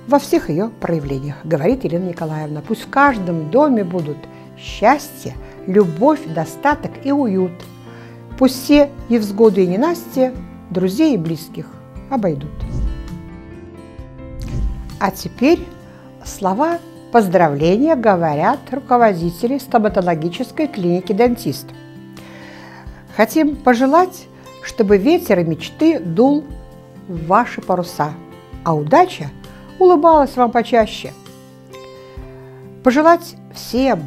Во всех ее проявлениях, говорит Елена Николаевна. Пусть в каждом доме будут счастье, любовь, достаток и уют. Пусть все невзгоды и ненастья друзей и близких обойдут. А теперь слова поздравления говорят руководители стоматологической клиники «Дантист». Хотим пожелать, чтобы ветер и мечты дул в ваши паруса, а удача улыбалась вам почаще. Пожелать всем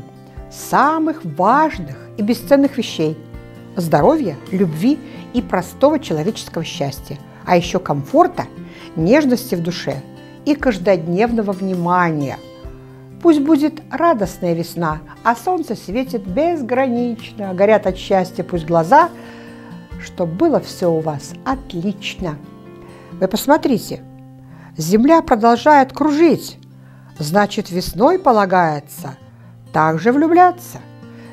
самых важных и бесценных вещей – здоровья, любви и простого человеческого счастья, а еще комфорта, нежности в душе и каждодневного внимания. Пусть будет радостная весна, а солнце светит безгранично, горят от счастья пусть глаза, чтобы было все у вас отлично. Вы посмотрите, Земля продолжает кружить, значит, весной полагается – также влюбляться,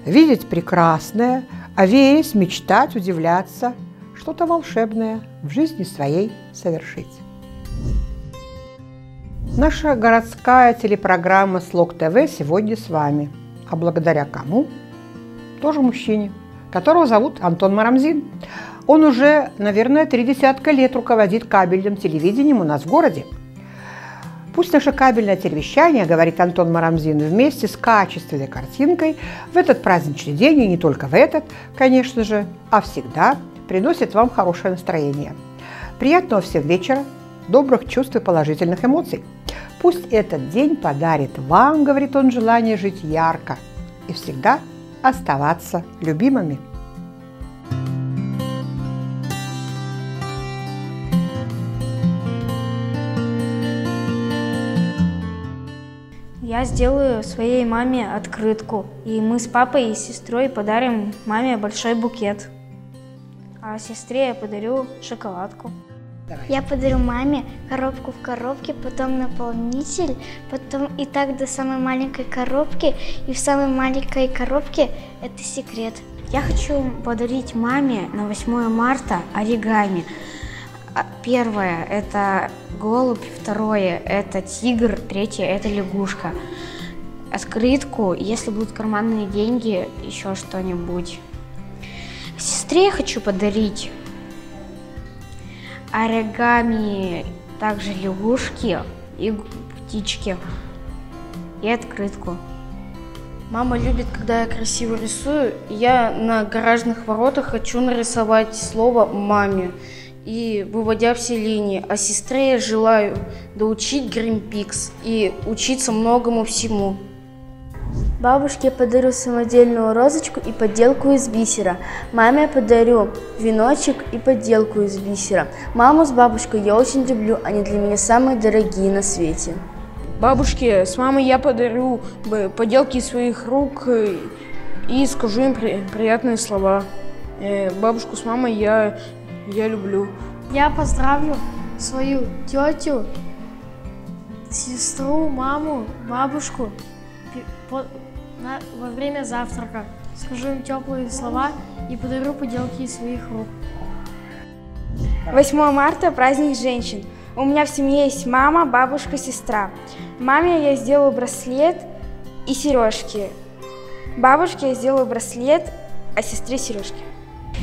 видеть прекрасное, а верить, мечтать, удивляться, что-то волшебное в жизни своей совершить. Наша городская телепрограмма «Слог ТВ» сегодня с вами. А благодаря кому? Тоже мужчине, которого зовут Антон Марамзин. Он уже, наверное, три десятка лет руководит кабельным телевидением у нас в городе – Пусть наше кабельное телевещание, говорит Антон Марамзин, вместе с качественной картинкой в этот праздничный день, и не только в этот, конечно же, а всегда приносит вам хорошее настроение. Приятного всем вечера, добрых чувств и положительных эмоций. Пусть этот день подарит вам, говорит он, желание жить ярко и всегда оставаться любимыми. Я сделаю своей маме открытку, и мы с папой и сестрой подарим маме большой букет. А сестре я подарю шоколадку. Я подарю маме коробку в коробке, потом наполнитель, потом и так до самой маленькой коробки. И в самой маленькой коробке это секрет. Я хочу подарить маме на 8 марта оригами. А, Первое – это голубь, второе – это тигр, третье – это лягушка. Открытку, если будут карманные деньги, еще что-нибудь. Сестре я хочу подарить оригами, также лягушки и птички, и открытку. Мама любит, когда я красиво рисую. Я на гаражных воротах хочу нарисовать слово «маме» и выводя все линии. А сестре я желаю доучить Гримпикс и учиться многому всему. Бабушке я подарю самодельную розочку и подделку из бисера. Маме я подарю веночек и подделку из бисера. Маму с бабушкой я очень люблю, они для меня самые дорогие на свете. Бабушке с мамой я подарю поделки своих рук э, и скажу им при- приятные слова. Э, Бабушку с мамой я, я люблю. Я поздравлю свою тетю, сестру, маму, бабушку по- на- во время завтрака. Скажу им теплые слова и подарю поделки из своих рук. 8 марта – праздник женщин. У меня в семье есть мама, бабушка, сестра. Маме я сделаю браслет и сережки. Бабушке я сделаю браслет, а сестре сережки.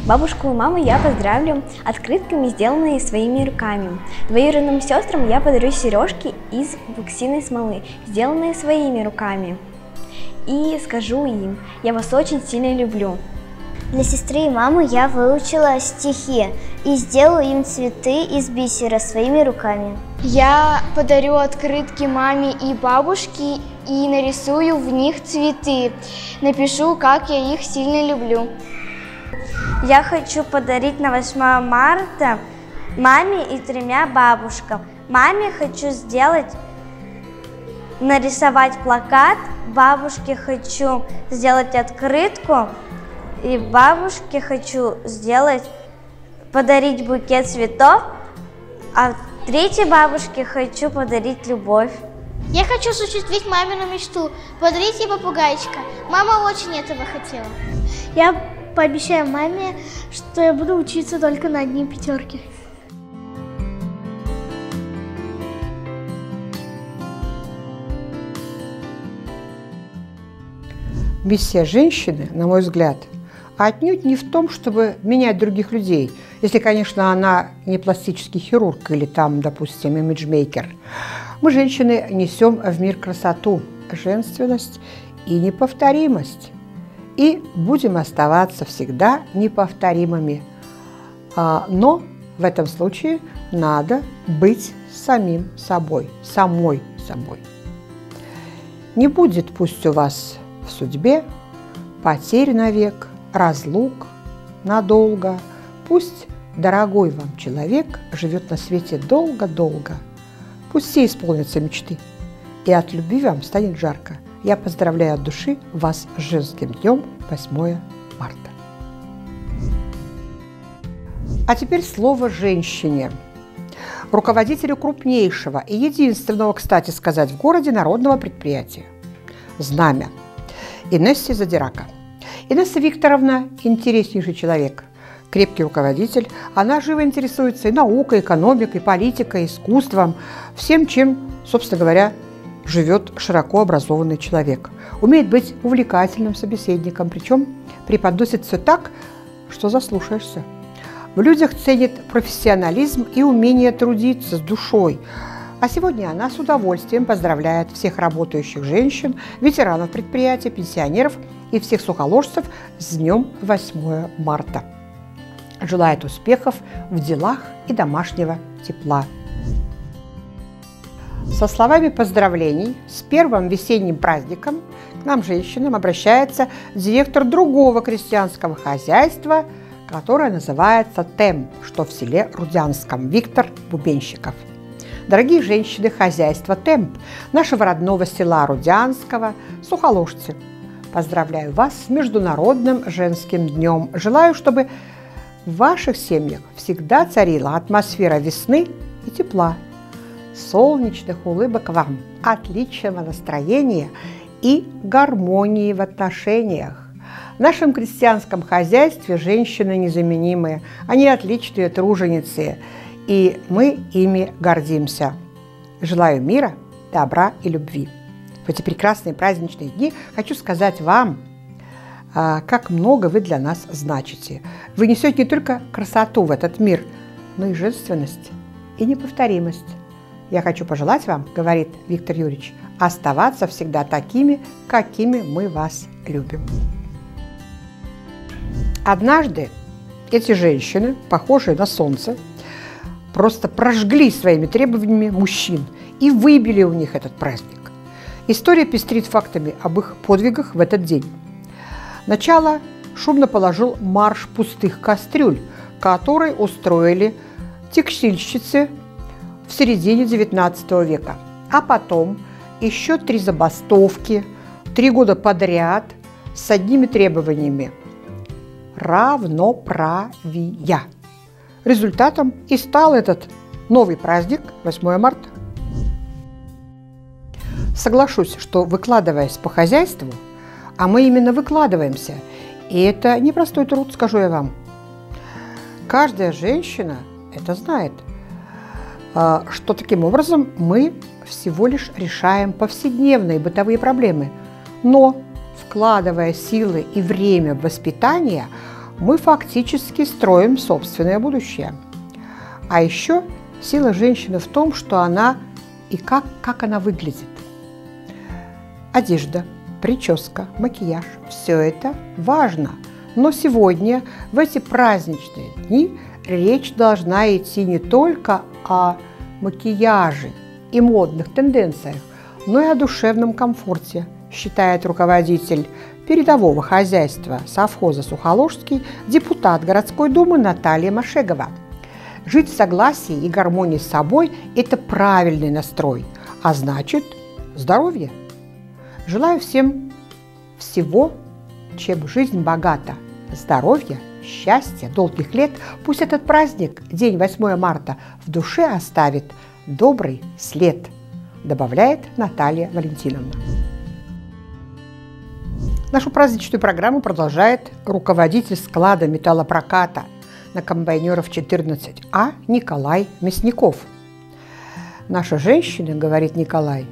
Бабушку и маму я поздравлю открытками, сделанные своими руками. Двоюродным сестрам я подарю сережки из буксиной смолы, сделанные своими руками. И скажу им, я вас очень сильно люблю. Для сестры и мамы я выучила стихи и сделаю им цветы из бисера своими руками. Я подарю открытки маме и бабушке и нарисую в них цветы. Напишу, как я их сильно люблю. Я хочу подарить на 8 марта маме и тремя бабушкам. Маме хочу сделать, нарисовать плакат, бабушке хочу сделать открытку, и бабушке хочу сделать, подарить букет цветов, а третьей бабушке хочу подарить любовь. Я хочу осуществить мамину мечту, подарить ей попугайчика. Мама очень этого хотела. Я пообещаю маме, что я буду учиться только на одни пятерки. Миссия женщины, на мой взгляд, отнюдь не в том, чтобы менять других людей, если, конечно, она не пластический хирург или там, допустим, имиджмейкер. Мы, женщины, несем в мир красоту, женственность и неповторимость. И будем оставаться всегда неповторимыми. А, Но в этом случае надо быть самим собой, самой собой. Не будет пусть у вас в судьбе потерь навек, разлук надолго. Пусть дорогой вам человек живет на свете долго-долго. Пусть все исполнятся мечты, и от любви вам станет жарко. Я поздравляю от души вас с женским днем 8 марта. А теперь слово «женщине». Руководителю крупнейшего и единственного, кстати сказать, в городе народного предприятия «Знамя» Инессе Задирака. Инесса Викторовна – интереснейший человек, крепкий руководитель. Она живо интересуется и наукой, экономикой, политикой, искусством, всем, чем, собственно говоря, живет широко образованный человек. Умеет быть увлекательным собеседником, причем преподносит все так, что заслушаешься. В людях ценит профессионализм и умение трудиться с душой. А сегодня она с удовольствием поздравляет всех работающих женщин, ветеранов предприятия, пенсионеров и всех сухоложцев с днем 8 марта. Желает успехов в делах и домашнего тепла. Со словами поздравлений с первым весенним праздником к нам, женщинам, обращается директор другого крестьянского хозяйства, которое называется ТЭМ, что в селе Рудянском, Виктор Бубенщиков. дорогие женщины хозяйства «Темп» нашего родного села Рудянского, Сухоложцы. Поздравляю вас с Международным женским днем. Желаю, чтобы в ваших семьях всегда царила атмосфера весны и тепла, солнечных улыбок вам, отличного настроения и гармонии в отношениях. В нашем крестьянском хозяйстве женщины незаменимые, они отличные труженицы, и мы ими гордимся. Желаю мира, добра и любви. В эти прекрасные праздничные дни хочу сказать вам, а, как много вы для нас значите. Вы несете не только красоту в этот мир, но и женственность и неповторимость. Я хочу пожелать вам, говорит Виктор Юрьевич, оставаться всегда такими, какими мы вас любим. Однажды эти женщины, похожие на солнце, просто прожгли своими требованиями мужчин и выбили у них этот праздник. История пестрит фактами об их подвигах в этот день. Начало шумно положил марш пустых кастрюль, который устроили текстильщицы в середине XIX века. А потом еще три забастовки, три года подряд с одними требованиями – равноправия. Результатом и стал этот новый праздник 8 марта. Соглашусь, что выкладываясь по хозяйству, а мы именно выкладываемся, и это непростой труд, скажу я вам. Каждая женщина это знает, что таким образом мы всего лишь решаем повседневные бытовые проблемы. Но вкладывая силы и время в воспитание, мы фактически строим собственное будущее. А еще сила женщины в том, что она и как, как она выглядит. Одежда, прическа, макияж – все это важно. Но сегодня, в эти праздничные дни, речь должна идти не только о макияже и модных тенденциях, но и о душевном комфорте, считает руководитель передового хозяйства совхоза Сухоложский, депутат городской думы Наталья Машегова. Жить в согласии и гармонии с собой – это правильный настрой, а значит – здоровье. Желаю всем всего, чем жизнь богата, здоровья, счастья, долгих лет. Пусть этот праздник, день 8 марта, в душе оставит добрый след, добавляет Наталья Валентиновна. Нашу праздничную программу продолжает руководитель склада металлопроката на комбайнеров 14А Николай Мясников. Наши женщины, говорит Николай,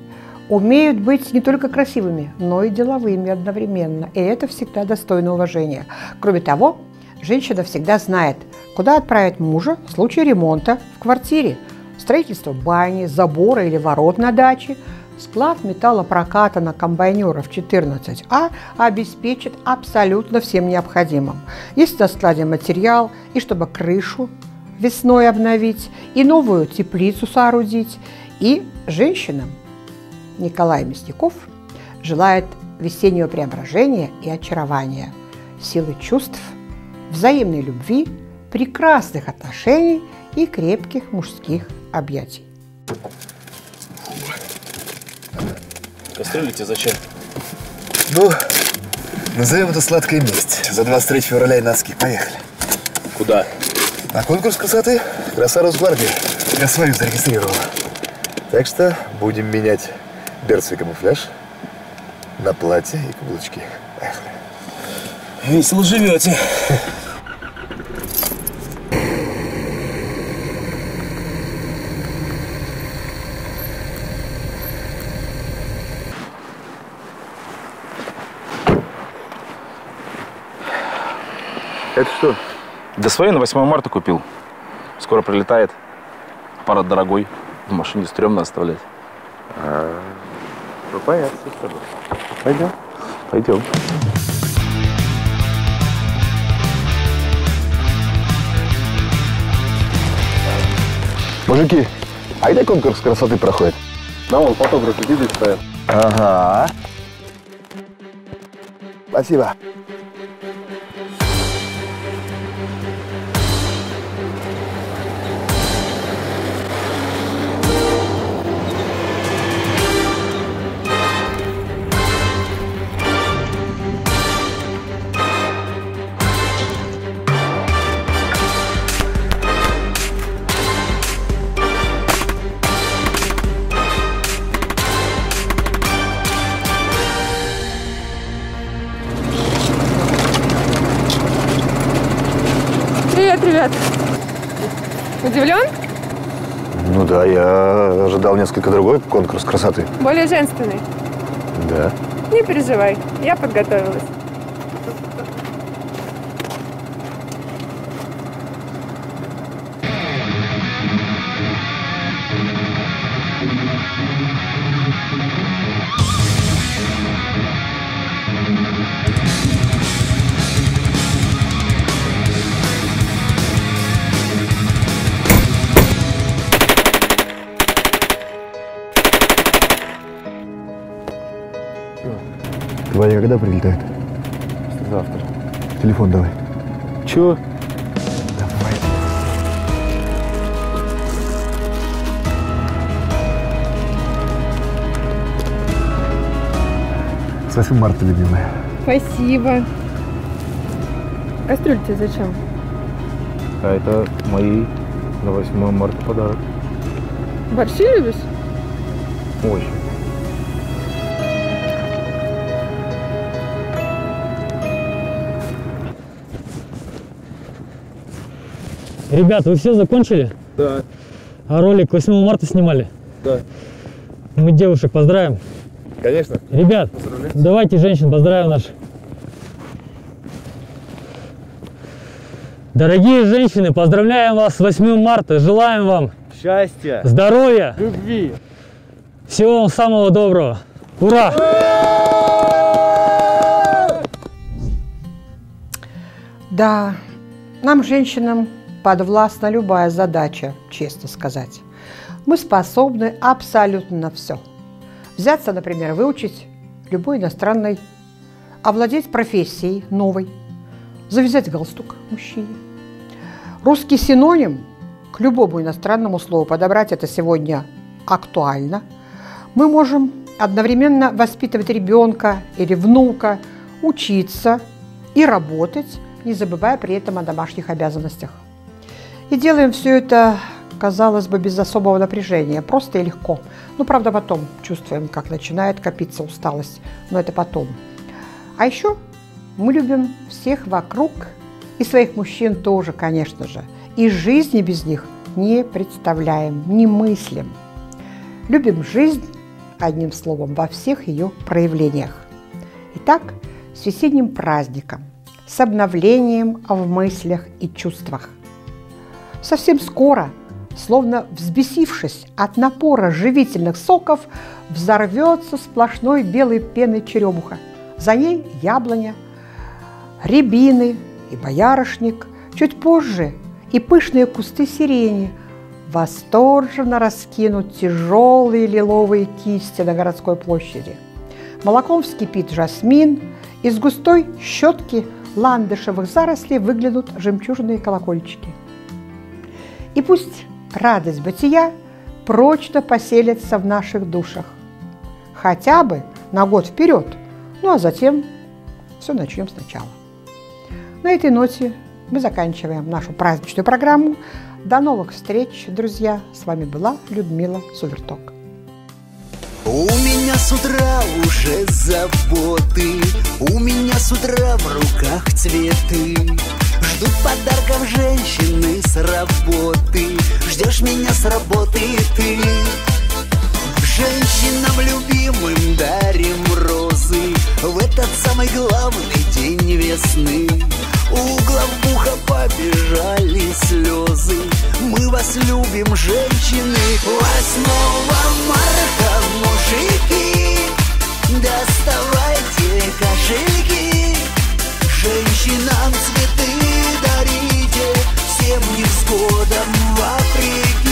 умеют быть не только красивыми, но и деловыми одновременно. И это всегда достойно уважения. Кроме того, женщина всегда знает, куда отправить мужа в случае ремонта в квартире, строительства бани, забора или ворот на даче – Склад металлопроката на комбайнеров 14А обеспечит абсолютно всем необходимым. Есть на складе материал, и чтобы крышу весной обновить, и новую теплицу соорудить. И женщинам Николай Мясников желает весеннего преображения и очарования, силы чувств, взаимной любви, прекрасных отношений и крепких мужских объятий. Кастрюли тебе зачем? Ну, назовем это сладкая месть. За 23 февраля и носки. Поехали. Куда? На конкурс красоты. Краса Росгвардии. Я свою зарегистрировал. Так что будем менять берцы и камуфляж на платье и каблучки. Поехали. Весело живете. Это что? Да свои на 8 марта купил. Скоро прилетает. Аппарат дорогой. В машине стрёмно оставлять. А, ну, понятно. Пойдем. Пойдем. Мужики, а где конкурс красоты проходит? Да, вон фотографы, видишь, стоят. Ага. Спасибо. Ребят? Удивлен? Ну да, я ожидал несколько другой конкурс красоты. Более женственный. Да. Не переживай, я подготовилась. Когда прилетает? Завтра. Телефон давай. Чё? Давай. С 8 марта, любимая. Спасибо. Кастрюль тебе зачем? А это мои на 8 марта подарок. Борщи любишь? Очень. Ребят, вы все закончили? Да. А ролик 8 марта снимали? Да. Мы девушек поздравим. Конечно. Ребят, давайте женщин поздравим наших. Дорогие женщины, поздравляем вас с 8 марта. Желаем вам Счастья. здоровья, Любви. всего вам самого доброго. Ура! Да, нам, женщинам, подвластна любая задача, честно сказать. Мы способны абсолютно на все. Взяться, например, выучить любой иностранный, овладеть профессией новой, завязать галстук мужчине. Русский синоним к любому иностранному слову подобрать это сегодня актуально. Мы можем одновременно воспитывать ребенка или внука, учиться и работать, не забывая при этом о домашних обязанностях. И делаем все это, казалось бы, без особого напряжения, просто и легко. Ну, правда, потом чувствуем, как начинает копиться усталость, но это потом. А еще мы любим всех вокруг и своих мужчин тоже, конечно же. И жизни без них не представляем, не мыслим. Любим жизнь, одним словом, во всех ее проявлениях. Итак, с весенним праздником, с обновлением в мыслях и чувствах. Совсем скоро, словно взбесившись от напора живительных соков, взорвется сплошной белой пеной черемуха. За ней яблоня, рябины и боярышник, чуть позже и пышные кусты сирени восторженно раскинут тяжелые лиловые кисти на городской площади. Молоком вскипит жасмин, из густой щетки ландышевых зарослей выглянут жемчужные колокольчики. И пусть радость бытия прочно поселится в наших душах. Хотя бы на год вперед, ну а затем все начнем сначала. На этой ноте мы заканчиваем нашу праздничную программу. До новых встреч, друзья! С вами была Людмила Суверток. У меня с утра уже заботы, у меня с утра в руках цветы. Ждут подарков женщины с работы, ждешь меня с работы ты. Женщинам любимым дарим розы. В этот самый главный день весны. У главбуха побежали слезы. Мы вас любим, женщины. 8 марта, мужики Доставайте кошельки. Женщинам цвет всем невзгодам вопреки.